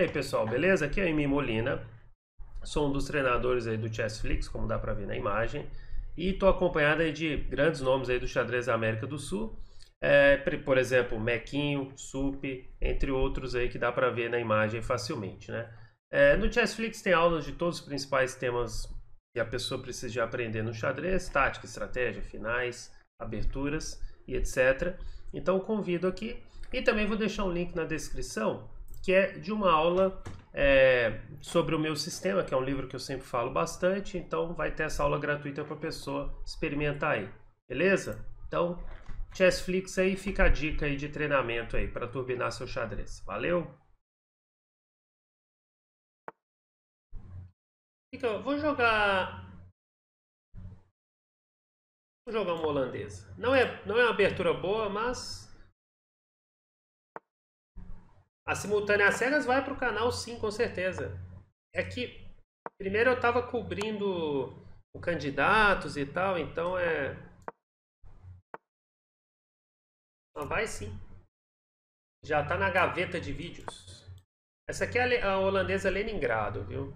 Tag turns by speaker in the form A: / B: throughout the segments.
A: E aí pessoal, beleza? Aqui é a Emi Molina, sou um dos treinadores aí do Chessflix, como dá para ver na imagem, e estou acompanhado aí de grandes nomes aí do xadrez da América do Sul, é, por exemplo, Mequinho, Sup, entre outros aí que dá para ver na imagem facilmente, né? É, no Chessflix tem aulas de todos os principais temas que a pessoa precisa de aprender no xadrez, tática, estratégia, finais, aberturas e etc. Então convido aqui e também vou deixar um link na descrição que é de uma aula é, sobre o meu sistema, que é um livro que eu sempre falo bastante, então vai ter essa aula gratuita para a pessoa experimentar aí, beleza? Então, Chessflix aí fica a dica aí de treinamento aí para turbinar seu xadrez. Valeu? Então, vou jogar Vou jogar uma holandesa. Não é, não é uma abertura boa, mas a simultânea cegas vai para o canal sim, com certeza. É que primeiro eu estava cobrindo o candidatos e tal, então é. Mas vai sim. Já está na gaveta de vídeos. Essa aqui é a holandesa Leningrado, viu?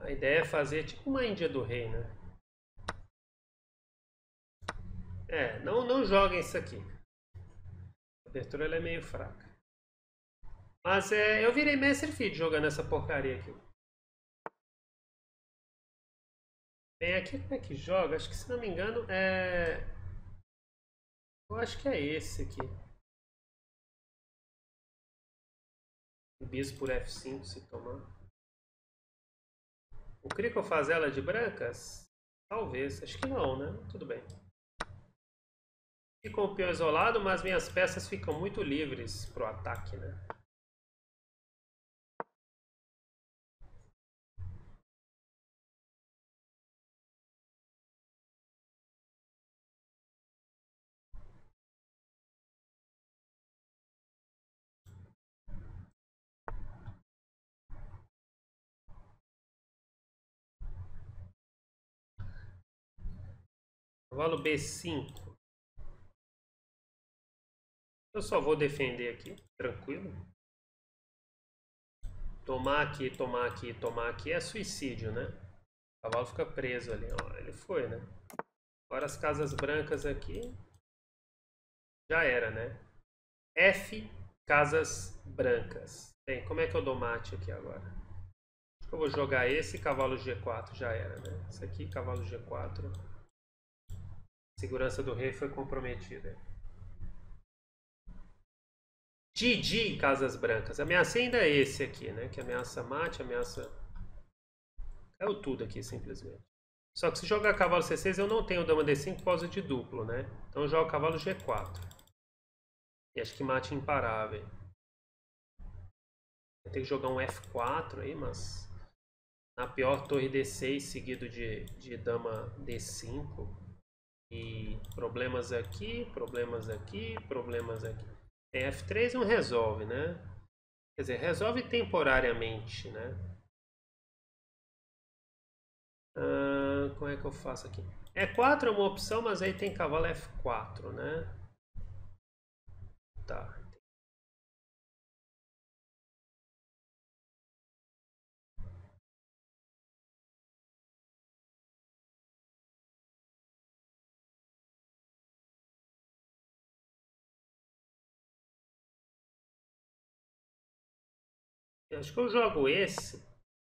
A: A ideia é fazer tipo uma Índia do Rei, né? É, não, não joguem isso aqui. A abertura ela é meio fraca. Mas é, eu virei Mestre Feed jogando essa porcaria aqui. Bem, aqui como é que joga? Acho que se não me engano é... Eu acho que é esse aqui. Bis por F5 se tomar. O Crico faz ela de brancas? Talvez. Acho que não, né? Tudo bem. Fico o peão isolado, mas minhas peças ficam muito livres para o ataque, né? Cavalo B5. Eu só vou defender aqui, tranquilo. Tomar aqui, tomar aqui, tomar aqui é suicídio, né? O cavalo fica preso ali, ó. Ele foi, né? Agora as casas brancas aqui. Já era, né? F, casas brancas. Bem, como é que eu dou mate aqui agora? Acho que eu vou jogar esse cavalo G4, já era, né? Esse aqui, cavalo G4 segurança do rei foi comprometida. Didi Casas Brancas. Ameaça ainda é esse aqui, né? Que ameaça mate, ameaça... Caiu tudo aqui, simplesmente. Só que se jogar cavalo C6, eu não tenho dama D5 por causa de duplo, né? Então eu jogo cavalo G4. E acho que mate imparável. Tem que jogar um F4 aí, mas... Na pior, torre D6 seguido de, de dama D5. E problemas aqui, problemas aqui, problemas aqui. Tem F3 não resolve, né? Quer dizer, resolve temporariamente, né? Ah, como é que eu faço aqui? E4 é uma opção, mas aí tem cavalo F4, né? Tá. Acho que eu jogo esse,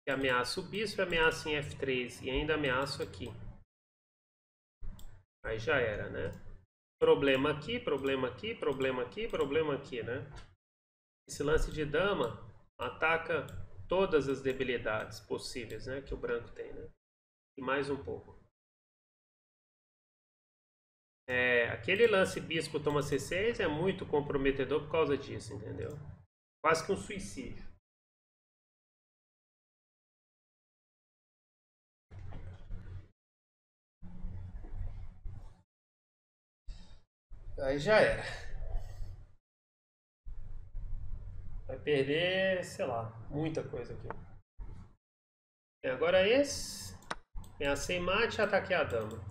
A: que ameaça o bispo, ameaça em F3 e ainda ameaço aqui. Aí já era, né? Problema aqui, problema aqui, problema aqui, problema aqui, né? Esse lance de dama ataca todas as debilidades possíveis, né? Que o branco tem, né? E mais um pouco. É, aquele lance bispo toma C6 é muito comprometedor por causa disso, entendeu? Quase que um suicídio. Aí já era. Vai perder, sei lá, muita coisa aqui. E agora esse. Ameacei mate, ataquei a dama.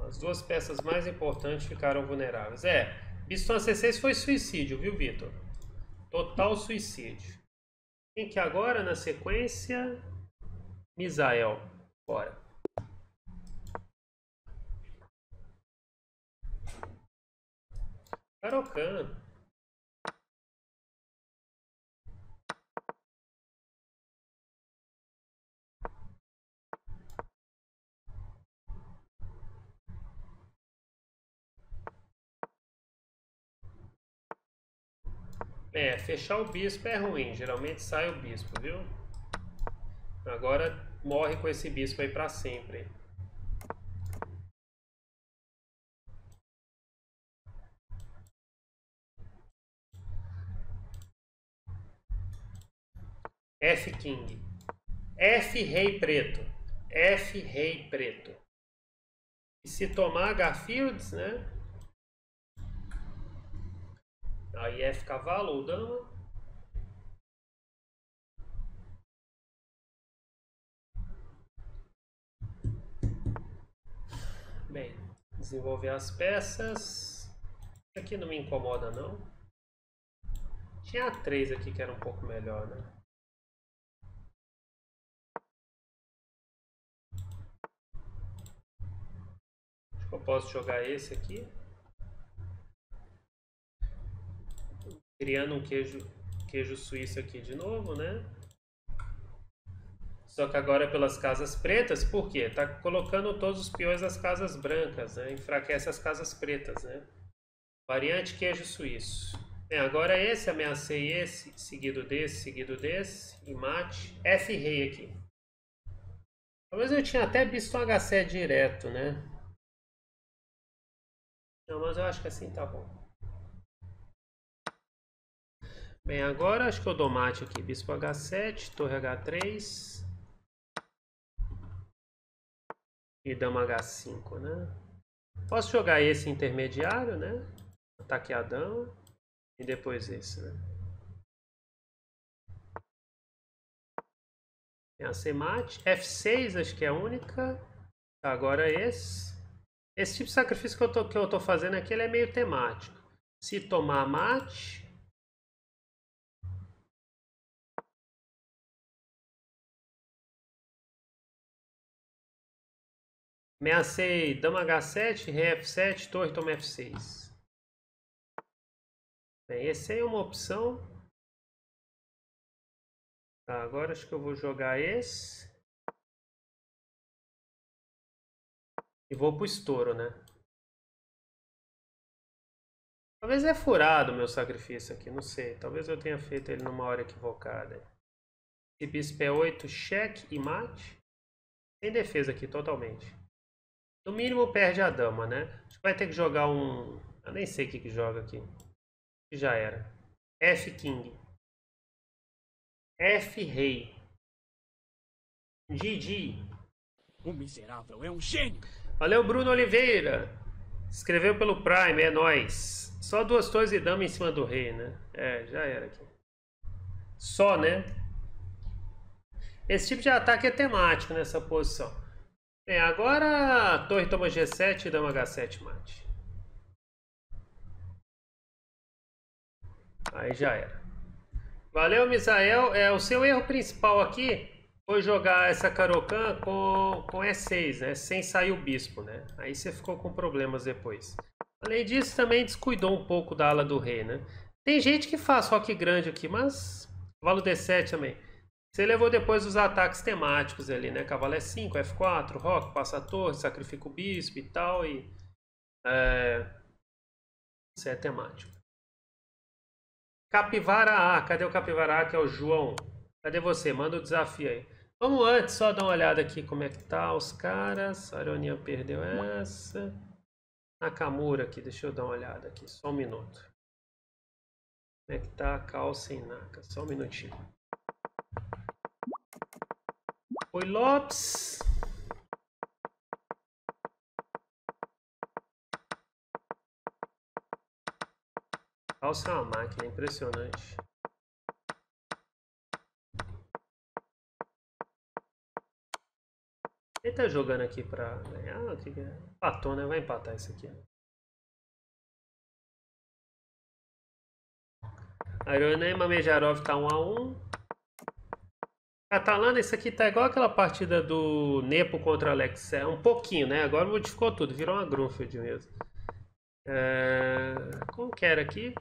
A: As duas peças mais importantes ficaram vulneráveis. É, Biston C6 foi suicídio, viu, Vitor? Total suicídio. Quem que agora, na sequência? Misael. Bora. Carocan. É, fechar o bispo é ruim. Geralmente sai o bispo, viu? Agora morre com esse bispo aí pra sempre. F King. F Rei Preto. F Rei Preto. E se tomar Garfields, né? Aí F cavalo ou dama. Bem, desenvolver as peças. Aqui não me incomoda não. Tinha três aqui que era um pouco melhor, né? Acho que eu posso jogar esse aqui. Criando um queijo, queijo suíço aqui de novo, né? Só que agora é pelas casas pretas, por quê? Tá colocando todos os peões das casas brancas, né? Enfraquece as casas pretas, né? Variante queijo suíço. É, agora esse, ameacei esse, seguido desse, seguido desse, e mate. F rei aqui. Talvez eu tinha até visto um H7 direto, né? Não, mas eu acho que assim tá bom. Bem, agora acho que eu dou mate aqui. Bispo H7, torre H3. E dama H5, né? Posso jogar esse intermediário, né? Ataque a dama. E depois esse, né? Tem a C mate. F6 acho que é a única. Agora esse. Esse tipo de sacrifício que eu tô, que eu tô fazendo aqui ele é meio temático. Se tomar mate, Ameacei dama H7, ré F7, torre toma F6. Bem, esse aí é uma opção. Tá, agora acho que eu vou jogar esse. E vou pro estouro, né? Talvez é furado o meu sacrifício aqui, não sei. Talvez eu tenha feito ele numa hora equivocada. Esse bispo é 8, cheque e mate. Sem defesa aqui, totalmente. No mínimo perde a dama, né? Acho que vai ter que jogar um... Eu nem sei o que, que joga aqui. Já era. F King. F Rei. GG.
B: O miserável é um gênio.
A: Valeu, Bruno Oliveira. Escreveu pelo Prime, é nóis. Só duas torres e dama em cima do rei, né? É, já era aqui. Só, né? Esse tipo de ataque é temático nessa posição. Bem, agora torre toma G7 e dama H7 mate. Aí já era. Valeu, Misael. É, o seu erro principal aqui foi jogar essa Karokan com, com E6, né? Sem sair o bispo, né? Aí você ficou com problemas depois. Além disso, também descuidou um pouco da ala do rei, né? Tem gente que faz rock grande aqui, mas... Cavalo D7 também. Você levou depois os ataques temáticos ali, né? Cavalo é 5, F4, rock, passa a torre, sacrifica o bispo e tal. E, é... Isso é temático. Capivara A. Cadê o Capivara A, que é o João? Cadê você? Manda o desafio aí. Vamos antes só dar uma olhada aqui como é que tá os caras. A Aroninha perdeu essa. Nakamura aqui, deixa eu dar uma olhada aqui. Só um minuto. Como é que tá a calça em Naka? Só um minutinho. Oi, Lopes. Calça é uma máquina, impressionante. Ele tá jogando aqui pra ganhar? O que é? Empatou, né? Vai empatar isso aqui. Aronema Mejarov tá 1 a 1 Catalana, isso aqui tá igual aquela partida do Nepo contra Alex. É um pouquinho, né? Agora modificou tudo, virou uma Grunfeld mesmo. É... Como que era aqui?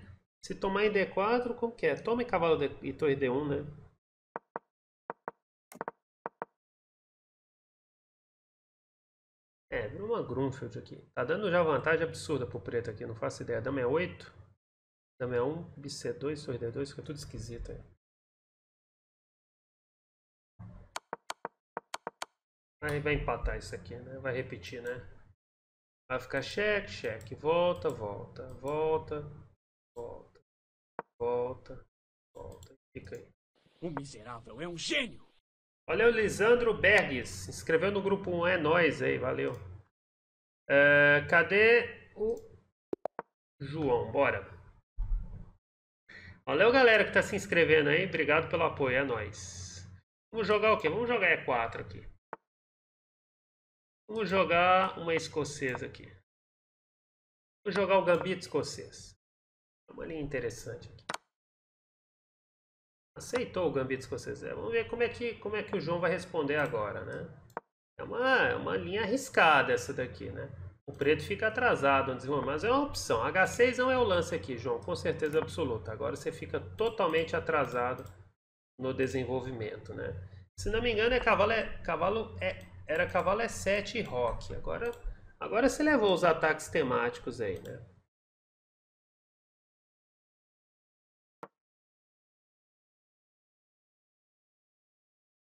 A: Se tomar em D4, como que é? Toma em cavalo de... e torre D1, né? É, virou uma Grunfeld aqui. Tá dando já vantagem absurda pro preto aqui, não faço ideia. Dama é 8. Dama é 1, bis C2, torre D2, fica tudo esquisito aí. Aí vai empatar isso aqui, né? Vai repetir, né? Vai ficar cheque, cheque. Volta, volta, volta, volta, volta, volta. Fica aí.
B: O miserável é um gênio!
A: Olha o Lisandro Berges. Se inscreveu no grupo 1. É nóis aí, valeu. É, cadê o João? Bora. Valeu, galera que tá se inscrevendo aí. Obrigado pelo apoio. É nóis. Vamos jogar o quê? Vamos jogar E4 aqui. Vamos jogar uma escocesa aqui. Vamos jogar o gambito escocês. É uma linha interessante aqui. Aceitou o gambito escocês. É, vamos ver como é, que, como é que o João vai responder agora, né? É uma, é uma linha arriscada essa daqui, né? O preto fica atrasado no mas é uma opção. H6 não é o lance aqui, João, com certeza absoluta. Agora você fica totalmente atrasado no desenvolvimento, né? Se não me engano, é cavalo é, cavalo é era cavalo E7 e rock. Agora, agora você levou os ataques temáticos aí, né?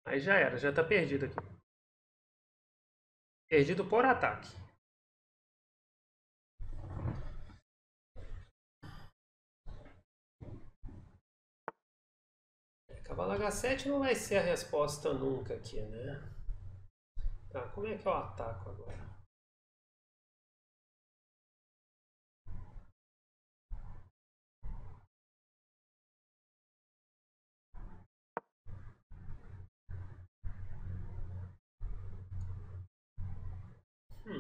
A: Aí já era, já tá perdido aqui. Perdido por ataque. Cavalo H7 não vai ser a resposta nunca aqui, né? Tá, como é que eu ataco agora? Hum.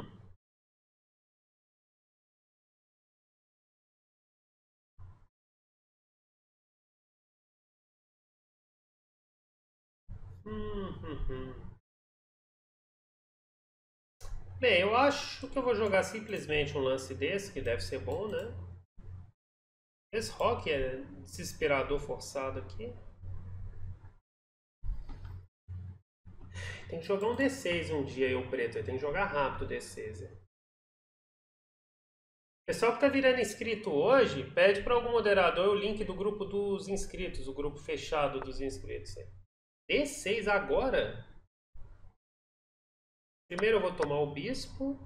A: Hum, hum, hum. Bem, eu acho que eu vou jogar simplesmente um lance desse, que deve ser bom, né? Esse rock é desesperador forçado aqui. Tem que jogar um D6 um dia o preto. Tem que jogar rápido o D6. Pessoal que tá virando inscrito hoje, pede para algum moderador o link do grupo dos inscritos, o grupo fechado dos inscritos. D6 agora? Primeiro eu vou tomar o bispo.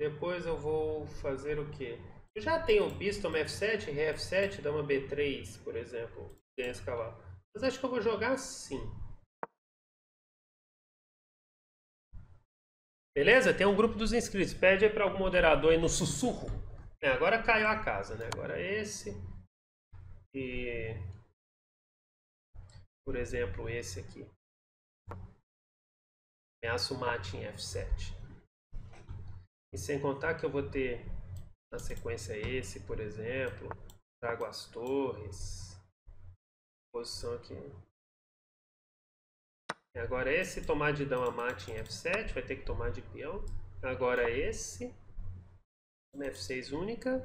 A: Depois eu vou fazer o quê? Eu já tenho o bispo, toma F7, Ré F7, dama B3, por exemplo. Ganha esse cavalo. Mas acho que eu vou jogar assim. Beleza? Tem um grupo dos inscritos. Pede aí para algum moderador aí no sussurro. É, agora caiu a casa, né? Agora esse. E... Por exemplo, esse aqui. Ameaço mate em F7. E sem contar que eu vou ter na sequência esse, por exemplo. Trago as torres. Posição aqui. E agora esse tomar de dama mate em F7. Vai ter que tomar de peão. Agora esse. Dama F6 única.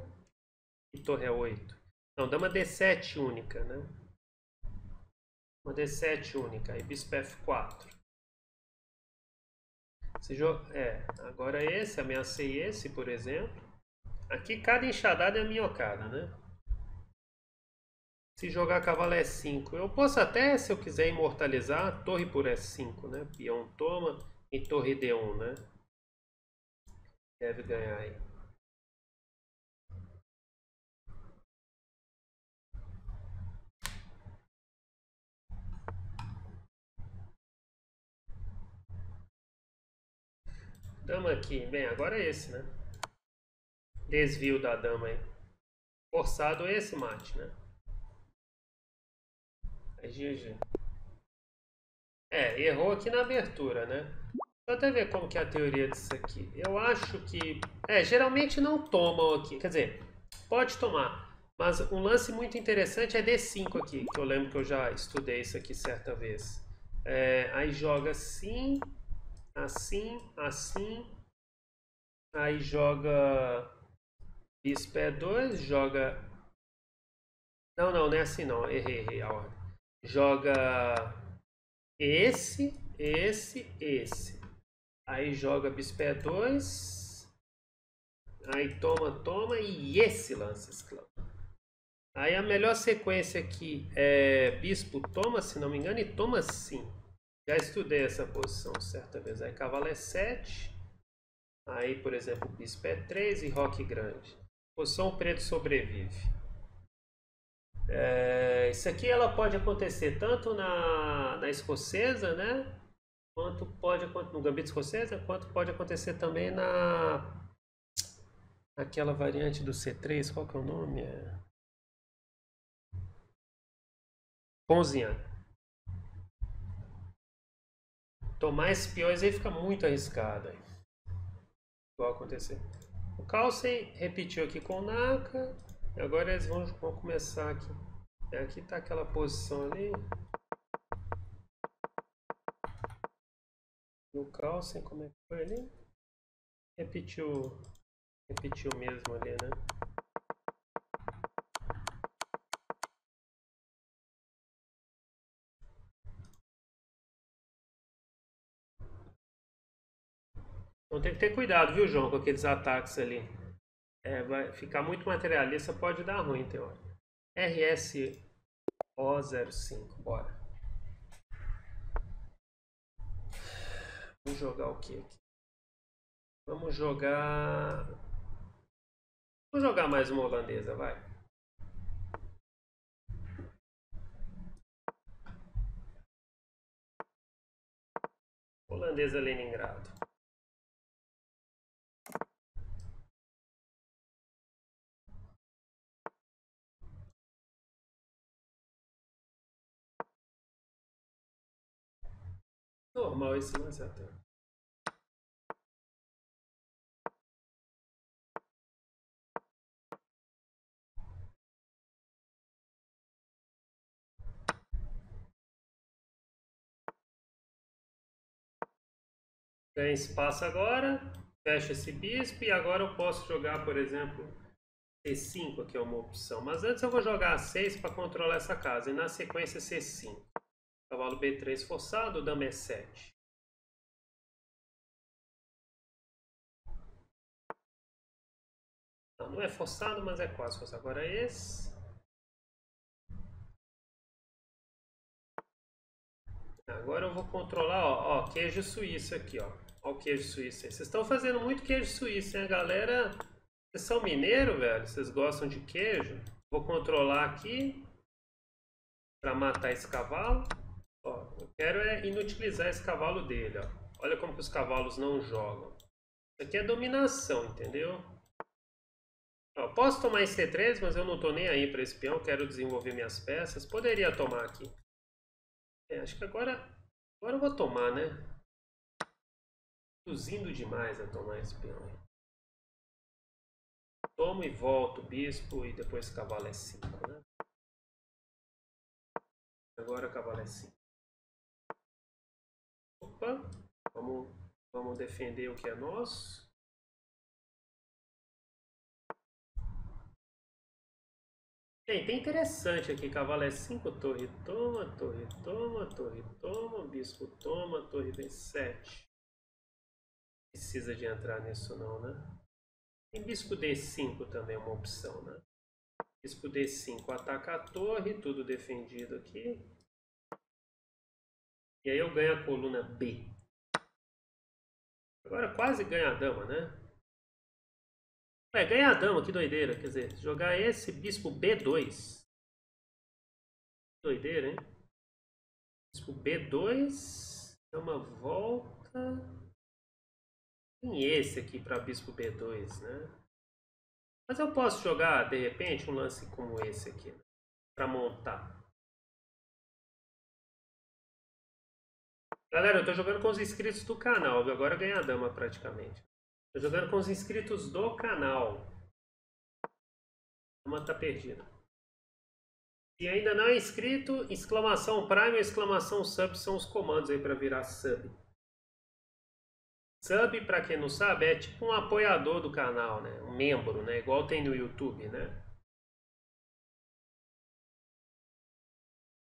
A: E torre A8. Não, dama D7 única, né? Uma D7 única. E bispo F4. Se É, agora esse, ameacei esse, por exemplo. Aqui cada enxadada é minhocada, né? Se jogar cavalo E5, eu posso até, se eu quiser imortalizar, torre por S5, né? Peão toma e torre D1, né? Deve ganhar aí. Dama aqui. Bem, agora é esse, né? Desvio da dama aí. Forçado esse mate, né? É GG. É, errou aqui na abertura, né? Deixa eu até ver como que é a teoria disso aqui. Eu acho que... É, geralmente não tomam aqui. Quer dizer, pode tomar. Mas um lance muito interessante é D5 aqui. Que eu lembro que eu já estudei isso aqui certa vez. É, aí joga assim, assim, assim. Aí joga bispo E2, joga... Não, não, não é assim não. Errei, errei a ordem. Joga esse, esse, esse. Aí joga bispo E2. Aí toma, toma e esse lança esclavo. Aí a melhor sequência aqui é bispo toma, se não me engano, e toma sim. Já estudei essa posição certa vez. Aí cavalo é 7. Aí, por exemplo, bispo é 3 e roque grande. Posição preto sobrevive. É, isso aqui ela pode acontecer tanto na, na escocesa, né? Quanto pode no gambito escocesa, quanto pode acontecer também na aquela variante do C3, qual que é o nome? É... Ponzian. Tomar esses peões aí fica muito arriscado. Igual acontecer. O Carlsen repetiu aqui com o Naka. Agora eles vão, vão começar aqui. É, aqui está aquela posição ali. o Carlsen, como é que foi ali? Repetiu, repetiu mesmo ali, né? Então tem que ter cuidado, viu, João, com aqueles ataques ali. É, vai ficar muito materialista, pode dar ruim, teórico. RSO05, bora. Vamos jogar o que aqui? Vamos jogar... Vamos jogar mais uma holandesa, vai. Holandesa Leningrado. Normal esse lance até. Ganha espaço agora, fecha esse bispo e agora eu posso jogar, por exemplo, C5 aqui é uma opção. Mas antes eu vou jogar A6 para controlar essa casa e na sequência C5. Cavalo B3 forçado, dama E7. Não, não é forçado, mas é quase forçado. Agora é esse. Agora eu vou controlar, ó, ó, queijo suíço aqui, ó. Ó o queijo suíço aí. Vocês estão fazendo muito queijo suíço, hein, galera? Vocês são mineiro, velho? Vocês gostam de queijo? Vou controlar aqui para matar esse cavalo. Quero é inutilizar esse cavalo dele, ó. Olha como que os cavalos não jogam. Isso aqui é dominação, entendeu? Ó, posso tomar em C3, mas eu não tô nem aí para esse peão. Quero desenvolver minhas peças. Poderia tomar aqui. É, acho que agora, agora eu vou tomar, né? Induzindo demais a tomar esse peão. Tomo e volto, bispo, e depois cavalo é 5, né? Agora cavalo é 5. Opa, vamos, vamos defender o que é nosso. Tem, tem interessante aqui, cavalo é 5, torre toma, torre toma, torre toma, bispo toma, torre B7. Precisa de entrar nisso não, né? Tem bispo D5 também é uma opção, né? Bispo D5 ataca a torre, tudo defendido aqui. E aí eu ganho a coluna B. Agora quase ganha a dama, né? É, ganha a dama, que doideira. Quer dizer, jogar esse bispo B2. Doideira, hein? Bispo B2. É uma volta. Tem esse aqui para bispo B2, né? Mas eu posso jogar, de repente, um lance como esse aqui, né? para montar. Galera, eu tô jogando com os inscritos do canal, viu? Agora eu ganhei a dama praticamente. Tô jogando com os inscritos do canal. A dama tá perdida. Se ainda não é inscrito, exclamação Prime exclamação Sub são os comandos aí para virar sub. Sub, para quem não sabe, é tipo um apoiador do canal, né? Um membro, né? Igual tem no YouTube, né?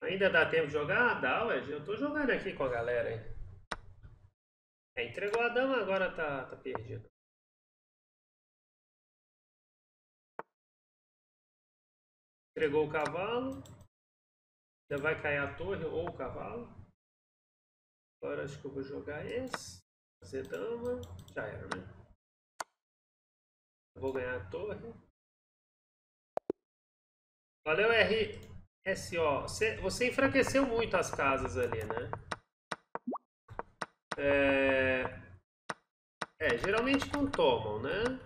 A: Ainda dá tempo de jogar? Ah, dá, ué. Eu tô jogando aqui com a galera aí. É, entregou a dama, agora tá, tá perdido. Entregou o cavalo. Já vai cair a torre ou o cavalo. Agora acho que eu vou jogar esse. Fazer dama. Já era, né? vou ganhar a torre. Valeu, R. SO. Você, você enfraqueceu muito as casas ali, né? É, é geralmente não tomam, né?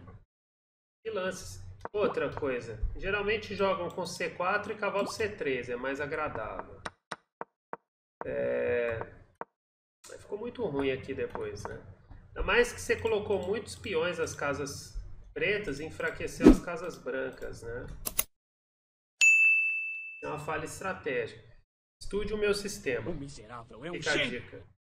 A: E lances. Outra coisa, geralmente jogam com C4 e cavalo C3, é mais agradável. É... Ficou muito ruim aqui depois, né? Ainda mais que você colocou muitos peões nas casas pretas e enfraqueceu as casas brancas, né? É uma falha estratégica. Estude o meu sistema.
B: O miserável é um
A: Fica a dica.